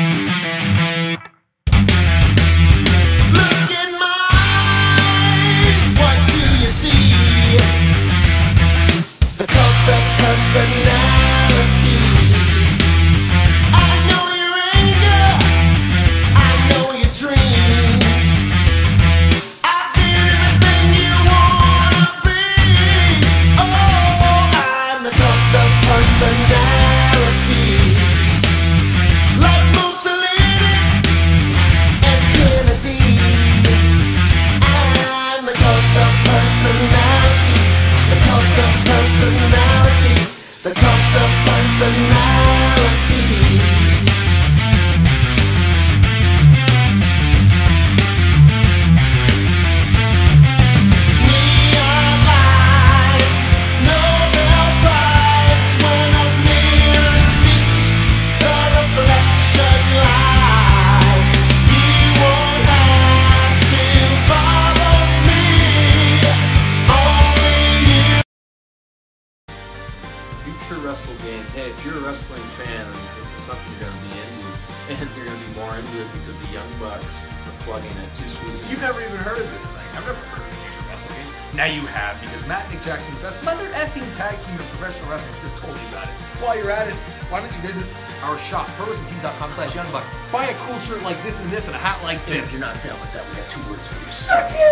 Look personality. The cult of personality. Future Wrestle Games. Hey, if you're a wrestling fan, this is something you're going to be into, and you're going to be more into it because the Young Bucks are plugging it too sweet. You've never even heard of this thing. I've never heard of Future Wrestle Games. Now you have, because Matt Nick Jackson, the best mother effing tag team in professional wrestling, just told you about it. While you're at it, why don't you visit our shop, prowrestlingtees.com slash youngbucks. Buy a cool shirt like this and this and a hat like And this. if you're not down with that, we got two words for you. Suck it!